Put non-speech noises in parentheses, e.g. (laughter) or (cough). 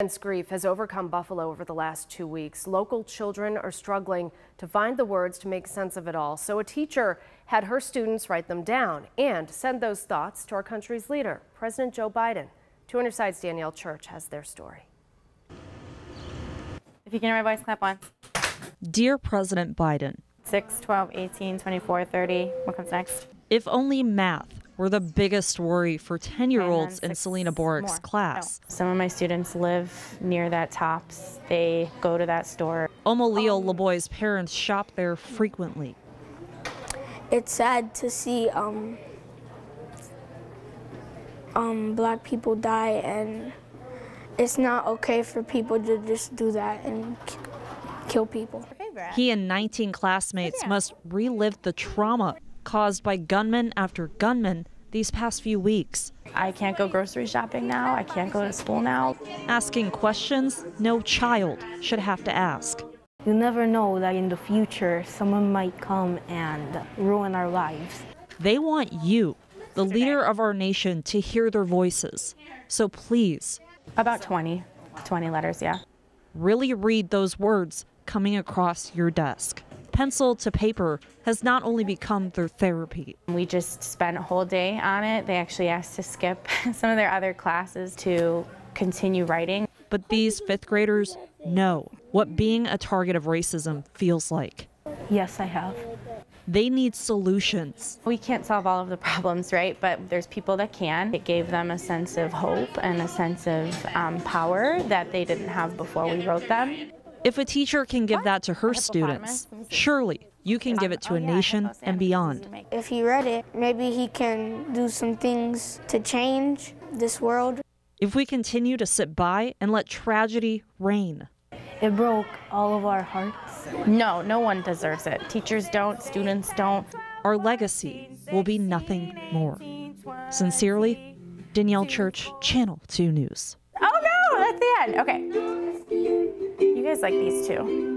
Intense grief has overcome Buffalo over the last two weeks. Local children are struggling to find the words to make sense of it all. So a teacher had her students write them down and send those thoughts to our country's leader, President Joe Biden. 2 On Your Side's Danielle Church has their story. If you can hear my voice, clap on. Dear President Biden, 6, 12, 18, 24, 30. What comes next? if only math were the biggest worry for 10 year olds in Selena Borik's more. class. Oh. Some of my students live near that Tops. They go to that store. Omo LeBoy's parents shop there frequently. it's sad to see um, um, black people die, and it's not okay for people to just do that and k- kill people. He and 19 classmates must relive the trauma caused by gunman after gunman these past few weeks. I can't go grocery shopping now. I can't go to school now. Asking questions no child should have to ask. You never know that in the future someone might come and ruin our lives. They want you, the leader of our nation, to hear their voices. So please, About 20. 20 letters, yeah. really read those words coming across your desk. Pencil to paper has not only become their therapy, We just spent a whole day on it. They actually asked to skip (laughs) some of their other classes to continue writing. but these fifth graders know what being a target of racism feels like. Yes, I have. They need solutions. We can't solve all of the problems, right? But there's people that can. It gave them a sense of hope and a sense of um, power that they didn't have before we wrote them. If a teacher can give that to her students, surely you can give it to a oh, nation and beyond. If he read it, maybe he can do some things to change this world. If we continue to sit by and let tragedy reign, It broke all of our hearts. No, no one deserves it. Teachers don't, students don't. our legacy will be nothing more. Sincerely, Danielle Church, Channel 2 News. Oh no, that's the end. Okay. Guys like these two.